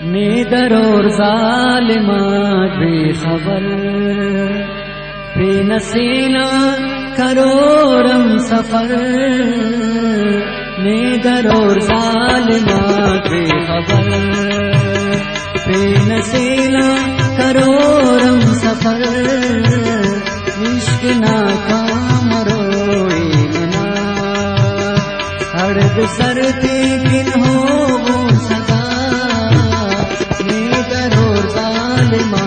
नेदरोर ज़ालिमात बेखबर। बेनसीना करोरम सफर। इश्क नाकाम रोए मना हड़द सरती किन हो वो सदा नेदरोर ज़ालिमात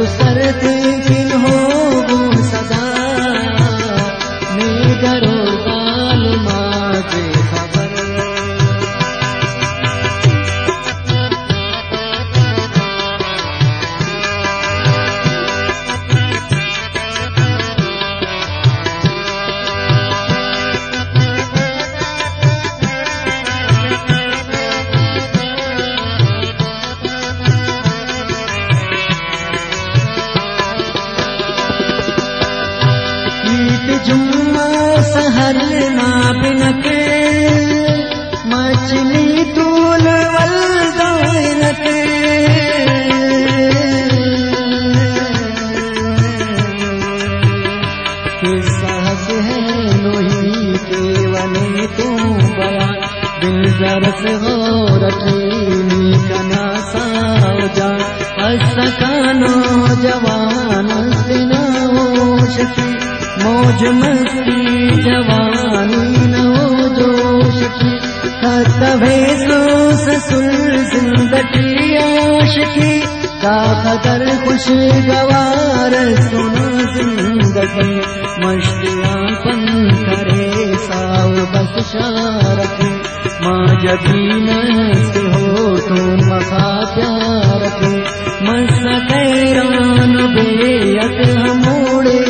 गुजरते जुम्मा सहर ना बिनक, मछली तूल वल दाइनक साहस है लोही के वने तू बयान दिल जरस हो रखी कना साजा असकानो जवान मौज मस्ती जवानी न जोश की खतबे सो ससुर जिंदगी आशिकी का खतर खुश गवार सुनो जिंदगी मस्तियां पन करे साव बस शारक माँ जबीन से हो तो मखा प्यार के मस कैरान बेयत मोड़े गली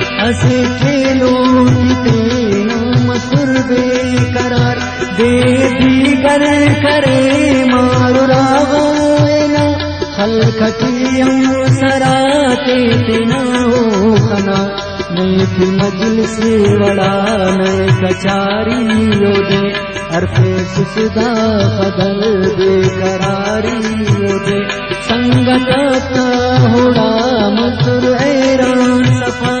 हसे खेलो मसुर बेकरार। दे दीगर करे, मारु रागायना खलखटियम सराते तेना हो खना। थी मजल से वड़ा नए कचारी दे अरफे सुसदा बदल बेकरारी दे संगत होड़ा मसुर ऐरान सफ़ा।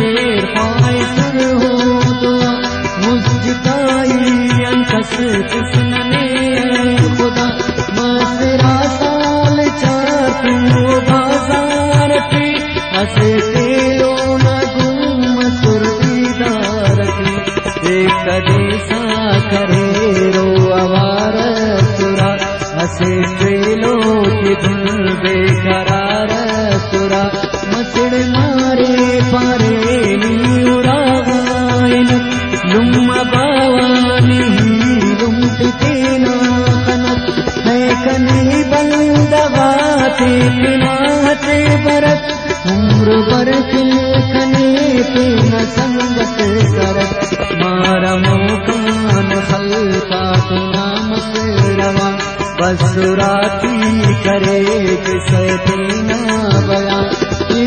बंदवाते पिनाते बरत उम्र बर किल कने पे न संगत करत मारा मोकान खलका तु नाम रवा बसुराती करे होइना पट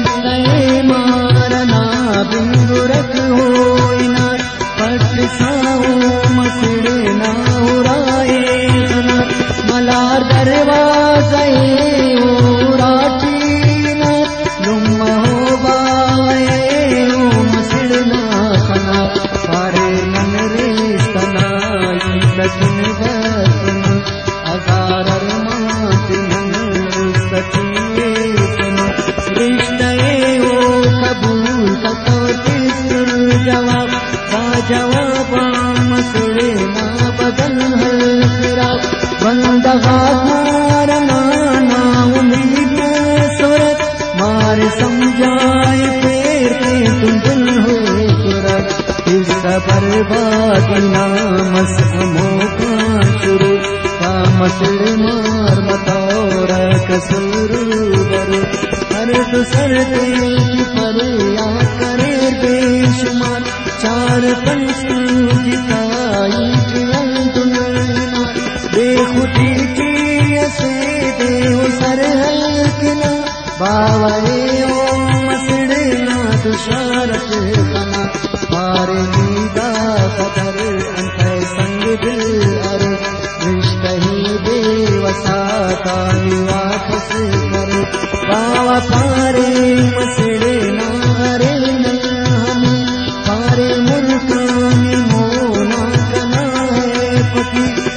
सर्वादि नामस अमोकासुरु तामसुर्मार्मतौर कसुरुवरु हरतु सरदेश परे या करे देशमान चार पंस्तुताई प्रियंतु देव सरहल किना बावरे ओ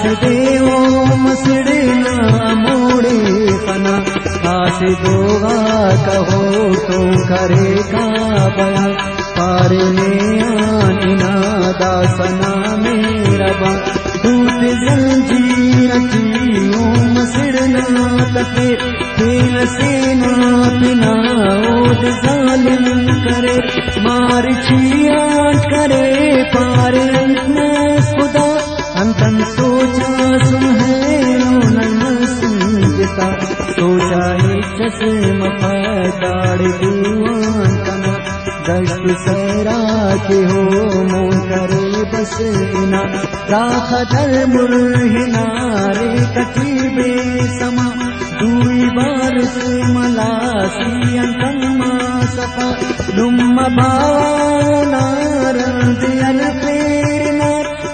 खास देवो मसड़े ना मोड़े फना खास दोगा कहो तो करे बया पारे में आनिना दासना मेरा बा। दूत जंजीर जियो मसड़ना तके तेल सेना पिना ओद जालिम करे। मार छिया करे पार खुदा अंतन सोचा सुनहरो नन संजता सोचा ही चश्म पताड़ दुआन कमा दस्त सरा के हो मो करे बस इना राख दर मुरहिनारे ोचनयताो ये च मम दर्सुना राहल मुरुहि अंतमा सपा। रुते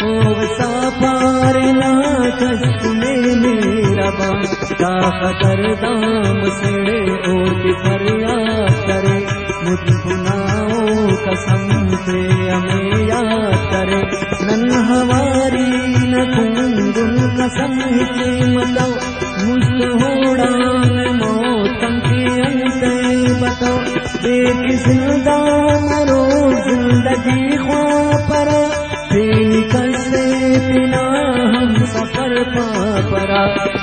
सापारना कष्ट में मेरा बान का खतर दाम से फरियाद करे। हमारी न कुंदुल कसम से बताओ। एक जिंदा मरो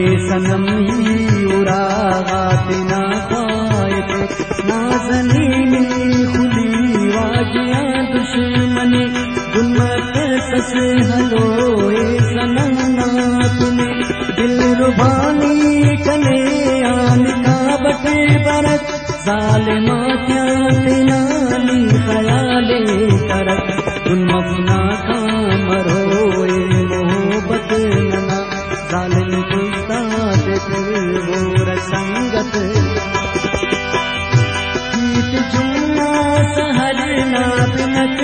सनम ही उड़ा ना नाजनी खुली वाजिया दुश्मनी। गुन्मत सस हलोए सनम ना तुम्हें दिल रुबानी कने आन का बटे बरत। जालिमा क्या नानी खयाले करत। तुम अपना काम रोए रसंगत गीत जुमला सहर ना बिनत